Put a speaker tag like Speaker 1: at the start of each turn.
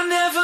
Speaker 1: I never